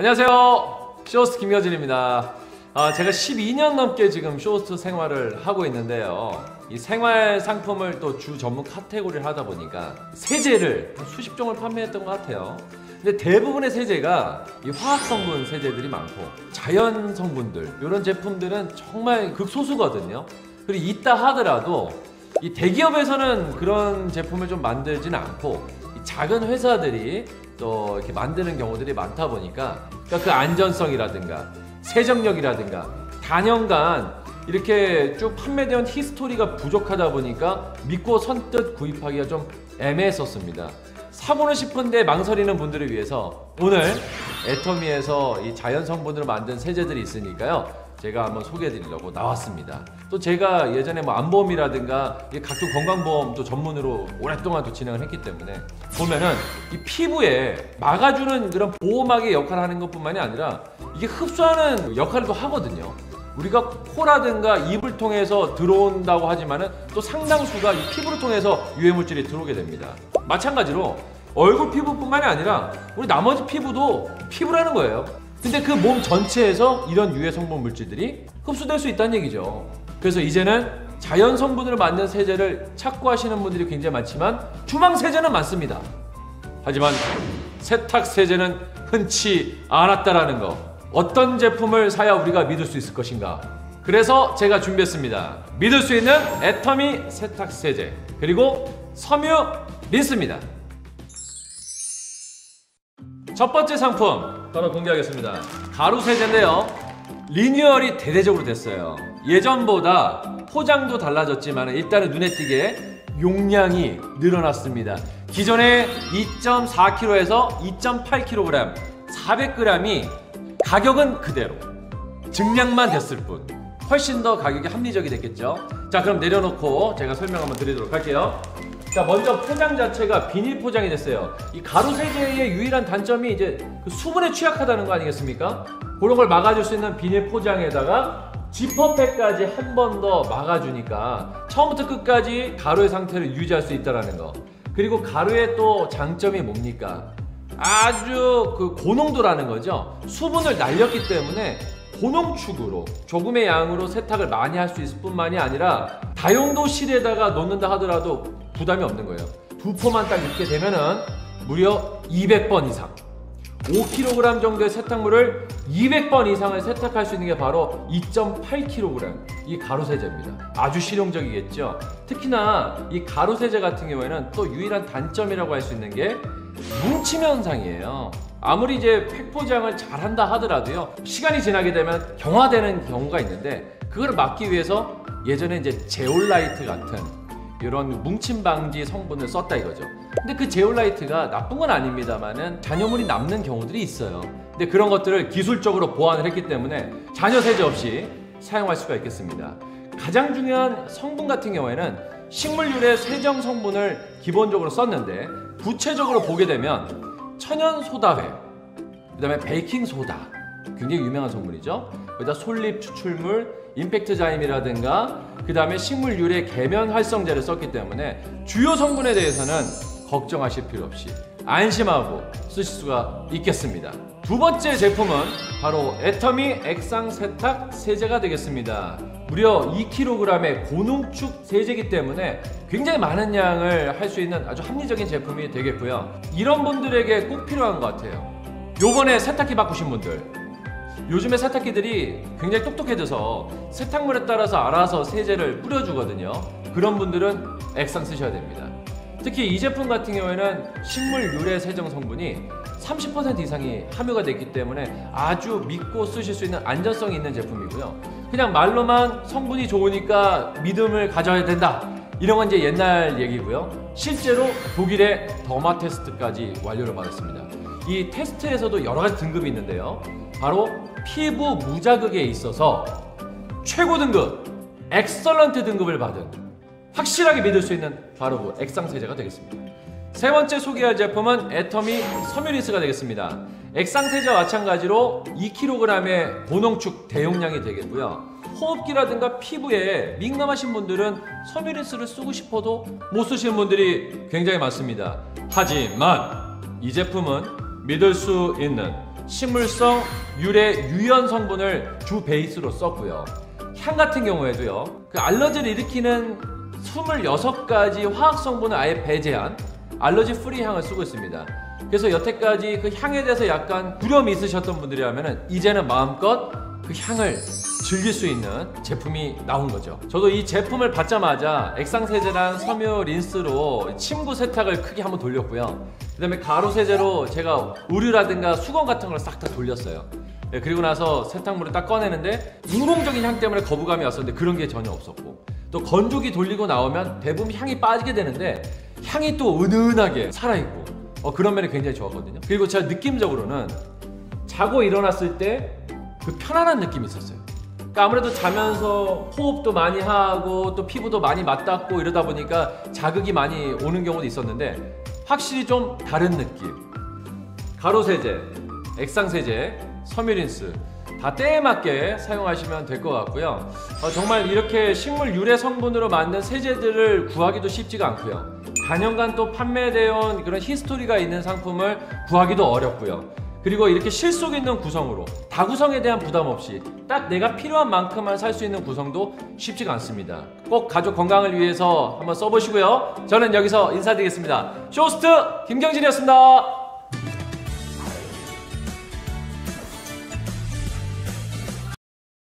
안녕하세요. 쇼호스트 김여진입니다. 아, 제가 12년 넘게 지금 쇼호스트 생활을 하고 있는데요. 이 생활 상품을 또 주 전문 카테고리를 하다 보니까 세제를 한 수십 종을 판매했던 것 같아요. 근데 대부분의 세제가 이 화학 성분 세제들이 많고 자연 성분들 이런 제품들은 정말 극소수거든요. 그리고 있다 하더라도 이 대기업에서는 그런 제품을 좀 만들지는 않고 이 작은 회사들이 또 이렇게 만드는 경우들이 많다 보니까 그러니까 그 안전성이라든가 세정력이라든가 단연간 이렇게 쭉 판매되는 히스토리가 부족하다 보니까 믿고 선뜻 구입하기가 좀 애매했었습니다. 사고는 싶은데 망설이는 분들을 위해서 오늘 애터미에서 이 자연 성분으로 만든 세제들이 있으니까요. 제가 한번 소개해드리려고 나왔습니다. 또 제가 예전에 뭐 안보험이라든가 이 각종 건강보험도 전문으로 오랫동안 또 진행을 했기 때문에 보면은 이 피부에 막아주는 그런 보호막의 역할을 하는 것뿐만이 아니라 이게 흡수하는 역할을 또 하거든요. 우리가 코라든가 입을 통해서 들어온다고 하지만은 또 상당수가 이 피부를 통해서 유해 물질이 들어오게 됩니다. 마찬가지로 얼굴 피부뿐만이 아니라 우리 나머지 피부도 피부라는 거예요. 근데 그 몸 전체에서 이런 유해 성분 물질들이 흡수될 수 있다는 얘기죠. 그래서 이제는 자연 성분으로 만든 세제를 찾고 하시는 분들이 굉장히 많지만 주방 세제는 많습니다. 하지만 세탁 세제는 흔치 않았다라는 거. 어떤 제품을 사야 우리가 믿을 수 있을 것인가? 그래서 제가 준비했습니다. 믿을 수 있는 애터미 세탁 세제 그리고 섬유 린스입니다. 첫 번째 상품 바로 공개하겠습니다. 가루 세제인데요. 리뉴얼이 대대적으로 됐어요. 예전보다 포장도 달라졌지만 일단은 눈에 띄게 용량이 늘어났습니다. 기존에 2.4kg에서 2.8kg, 400g이 가격은 그대로 증량만 됐을 뿐 훨씬 더 가격이 합리적이 됐겠죠. 자 그럼 내려놓고 제가 설명 한번 드리도록 할게요. 자 먼저 포장 자체가 비닐 포장이 됐어요. 이 가루 세제의 유일한 단점이 이제 그 수분에 취약하다는 거 아니겠습니까? 그런 걸 막아줄 수 있는 비닐 포장에다가 지퍼백까지 한 번 더 막아주니까 처음부터 끝까지 가루의 상태를 유지할 수 있다라는 거. 그리고 가루의 또 장점이 뭡니까? 아주 그 고농도라는 거죠. 수분을 날렸기 때문에 고농축으로 조금의 양으로 세탁을 많이 할 수 있을 뿐만이 아니라 다용도 실에다가 넣는다 하더라도 부담이 없는 거예요. 두 포만 딱 넣게 되면은 무려 200번 이상 5kg 정도의 세탁물을 200번 이상을 세탁할 수 있는 게 바로 2.8kg 이 가루 세제입니다. 아주 실용적이겠죠. 특히나 이 가루 세제 같은 경우에는 또 유일한 단점이라고 할 수 있는 게 뭉침 현상이에요. 아무리 이제 팩 포장을 잘한다 하더라도요. 시간이 지나게 되면 경화되는 경우가 있는데 그걸 막기 위해서 예전에 이제 제올라이트 같은 이런 뭉침 방지 성분을 썼다 이거죠. 근데 그 제올라이트가 나쁜 건 아닙니다만은 잔여물이 남는 경우들이 있어요. 근데 그런 것들을 기술적으로 보완을 했기 때문에 잔여 세제 없이 사용할 수가 있겠습니다. 가장 중요한 성분 같은 경우에는 식물 유래 세정 성분을 기본적으로 썼는데 구체적으로 보게 되면 천연 소다회, 그다음에 베이킹 소다 굉장히 유명한 성분이죠. 거기다 솔잎 추출물, 임팩트 자임이라든가 그 다음에 식물 유래 계면 활성제를 썼기 때문에 주요 성분에 대해서는 걱정하실 필요 없이 안심하고 쓰실 수가 있겠습니다. 두 번째 제품은 바로 애터미 액상 세탁 세제가 되겠습니다. 무려 2kg의 고농축 세제이기 때문에 굉장히 많은 양을 할 수 있는 아주 합리적인 제품이 되겠고요. 이런 분들에게 꼭 필요한 것 같아요. 요번에 세탁기 바꾸신 분들 요즘에 세탁기들이 굉장히 똑똑해져서 세탁물에 따라서 알아서 세제를 뿌려주거든요. 그런 분들은 액상 쓰셔야 됩니다. 특히 이 제품 같은 경우에는 식물 유래 세정 성분이 30% 이상이 함유가 됐기 때문에 아주 믿고 쓰실 수 있는 안전성이 있는 제품이고요. 그냥 말로만 성분이 좋으니까 믿음을 가져야 된다. 이런 건 이제 옛날 얘기고요. 실제로 독일의 더마 테스트까지 완료를 받았습니다. 이 테스트에서도 여러 가지 등급이 있는데요. 바로 피부 무자극에 있어서 최고 등급, excellent 등급을 받은 확실하게 믿을 수 있는 바로 그 액상 세제가 되겠습니다. 세 번째 소개할 제품은 애터미 섬유린스가 되겠습니다. 액상 세제와 마찬가지로 2kg의 고농축 대용량이 되겠고요. 호흡기라든가 피부에 민감하신 분들은 섬유린스를 쓰고 싶어도 못 쓰시는 분들이 굉장히 많습니다. 하지만 이 제품은 믿을 수 있는 식물성 유래 유연 성분을 주 베이스로 썼고요. 향 같은 경우에도요. 그 알러지를 일으키는 26가지 화학 성분을 아예 배제한 allergy free 향을 쓰고 있습니다. 그래서 여태까지 그 향에 대해서 약간 두려움이 있으셨던 분들이라면 이제는 마음껏 그 향을 즐길 수 있는 제품이 나온 거죠. 저도 이 제품을 받자마자 액상 세제랑 섬유 린스로 침구 세탁을 크게 한번 돌렸고요. 그다음에 가루 세제로 제가 우유라든가 수건 같은 걸 싹 다 돌렸어요. 네, 그리고 나서 세탁물을 딱 꺼내는데 인공적인 향 때문에 거부감이 왔었는데 그런 게 전혀 없었고 또 건조기 돌리고 나오면 대부분 향이 빠지게 되는데 향이 또 은은하게 살아있고 어, 그런 면이 굉장히 좋았거든요. 그리고 제가 느낌적으로는 자고 일어났을 때 그 편안한 느낌이 있었어요. 그러니까 아무래도 자면서 호흡도 많이 하고 또 피부도 많이 맞닿고 이러다 보니까 자극이 많이 오는 경우도 있었는데 확실히 좀 다른 느낌. 가루 세제, 액상 세제, 섬유린스 다 때에 맞게 사용하시면 될 것 같고요. 어, 정말 이렇게 식물 유래 성분으로 만든 세제들을 구하기도 쉽지가 않고요. 단연간 또 판매되어 온 그런 히스토리가 있는 상품을 구하기도 어렵고요. 그리고 이렇게 실속 있는 구성으로 다구성에 대한 부담 없이 딱 내가 필요한 만큼만 살 수 있는 구성도 쉽지가 않습니다. 꼭 가족 건강을 위해서 한번 써보시고요. 저는 여기서 인사드리겠습니다. 쇼스트 김경진이었습니다.